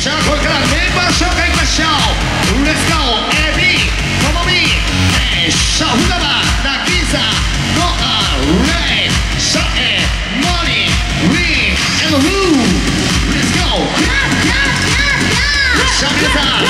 じゃあこれからメンバー紹介いきましょう。レッツゴーエビともみシャフダバナキザノアレイシャエモニリーエンルー。Let's go! さあ皆さん。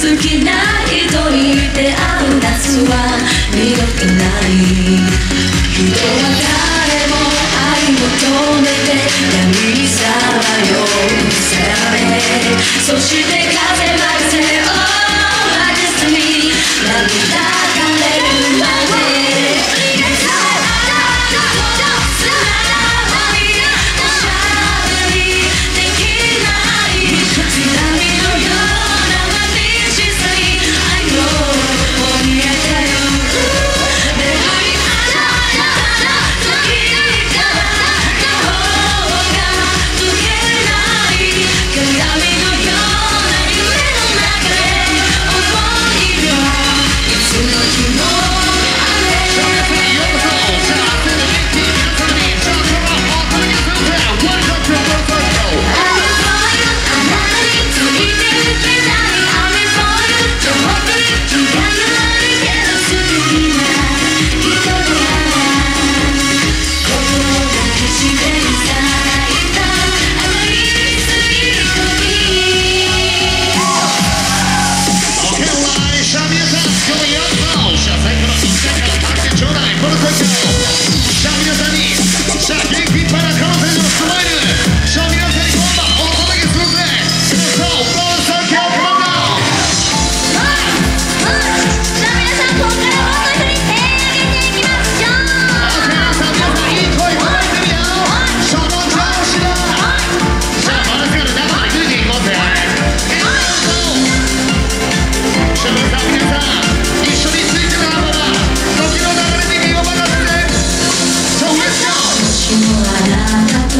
好きな人に出会う夏は二度とない人は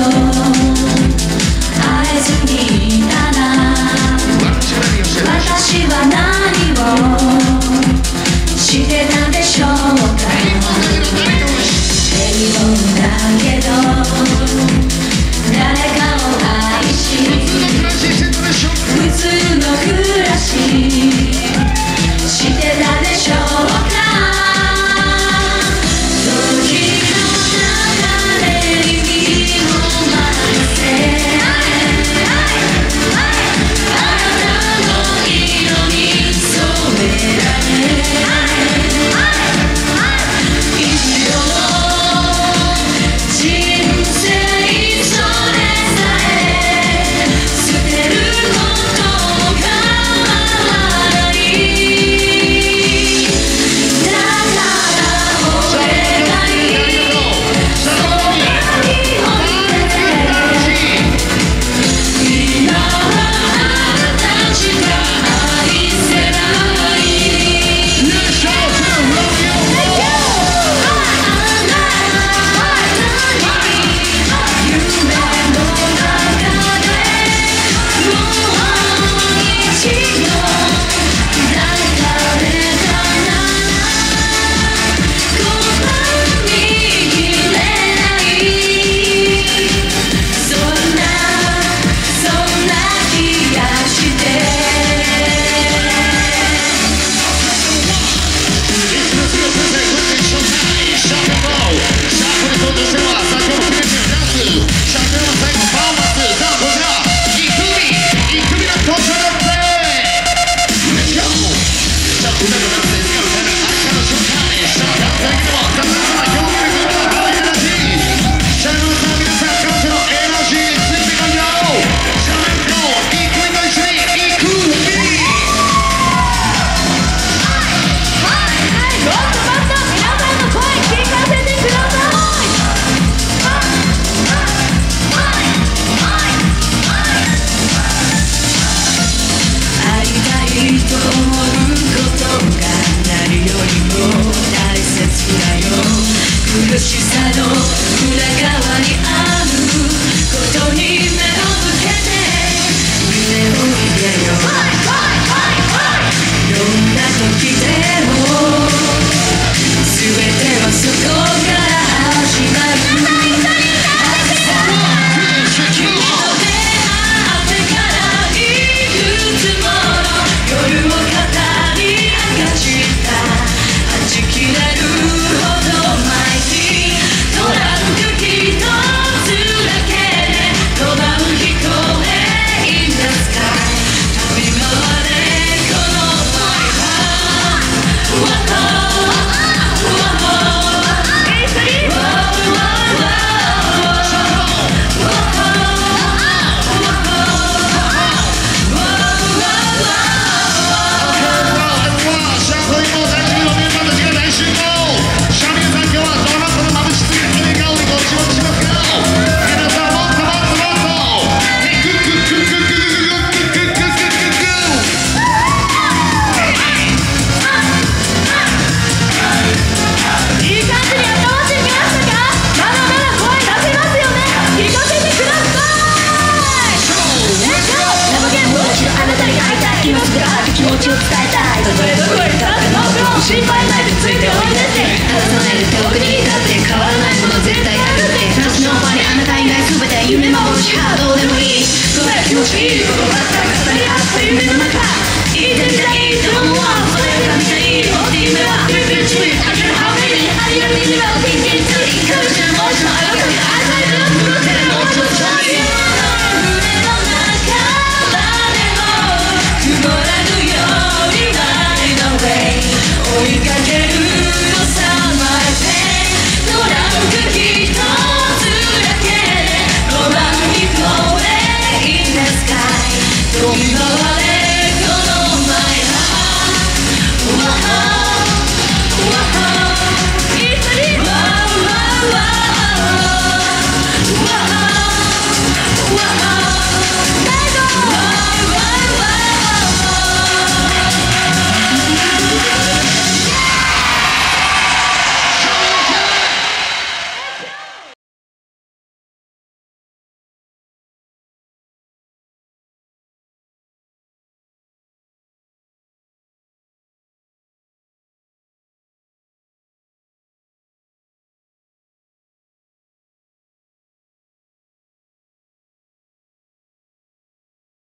corazón. ちを伝えたいたとえどこへって心配ないでついておいでって離さないで遠くにいたって変わらない。もの絶対あるって話の終わりあなた以外全て夢幻かどうでもいいそれ気持ちいいこと